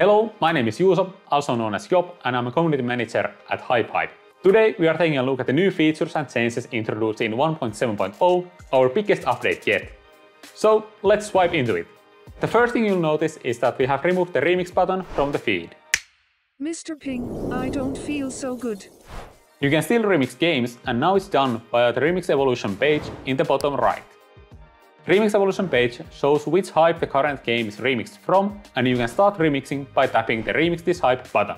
Hello, my name is Juuso, also known as Job, and I'm a community manager at HypeHype. Today we are taking a look at the new features and changes introduced in 1.7.0, our biggest update yet. So let's swipe into it. The first thing you'll notice is that we have removed the remix button from the feed. Mr. Ping, I don't feel so good. You can still remix games and now it's done via the Remix Evolution page in the bottom right. Remix Evolution page shows which hype the current game is remixed from, and you can start remixing by tapping the Remix this hype button.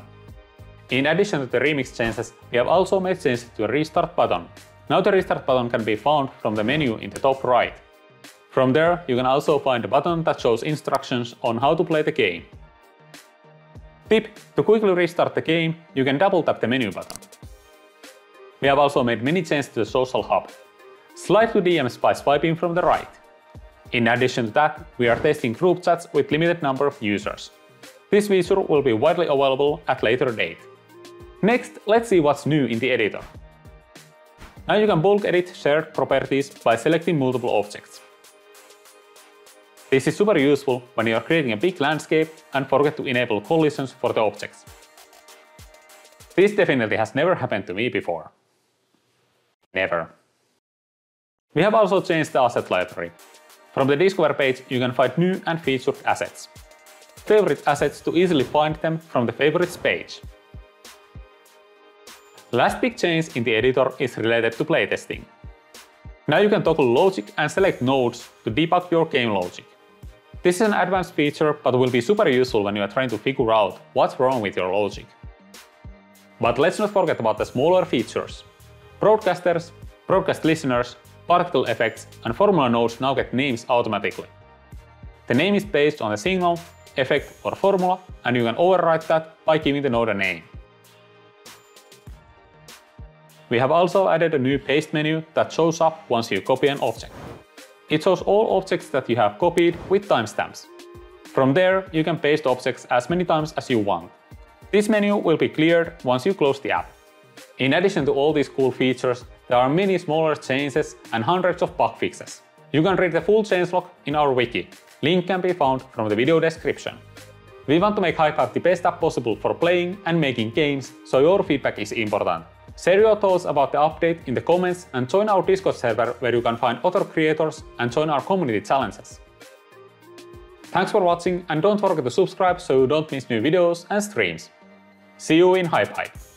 In addition to the remix changes, we have also made changes to the restart button. Now the restart button can be found from the menu in the top right. From there, you can also find a button that shows instructions on how to play the game. Tip: To quickly restart the game, you can double tap the menu button. We have also made many changes to the social hub. Slide to DMs by swiping from the right. In addition to that, we are testing group chats with limited number of users. This feature will be widely available at later date. Next, let's see what's new in the editor. Now you can bulk edit shared properties by selecting multiple objects. This is super useful when you are creating a big landscape and forget to enable collisions for the objects. This definitely has never happened to me before. Never. We have also changed the asset library. From the Discover page, you can find new and featured assets. Favorite assets to easily find them from the Favorites page. Last big change in the editor is related to playtesting. Now you can toggle logic and select nodes to debug your game logic. This is an advanced feature but will be super useful when you are trying to figure out what's wrong with your logic. But let's not forget about the smaller features. Broadcasters, broadcast listeners, particle effects, and formula nodes now get names automatically. The name is based on a signal, effect, or formula, and you can override that by giving the node a name. We have also added a new paste menu that shows up once you copy an object. It shows all objects that you have copied with timestamps. From there, you can paste objects as many times as you want. This menu will be cleared once you close the app. In addition to all these cool features, there are many smaller changes and hundreds of bug fixes. You can read the full changelog in our wiki. Link can be found from the video description. We want to make HypeHype the best app possible for playing and making games, so your feedback is important. Share your thoughts about the update in the comments and join our Discord server where you can find other creators and join our community challenges. Thanks for watching and don't forget to subscribe so you don't miss new videos and streams. See you in HypeHype!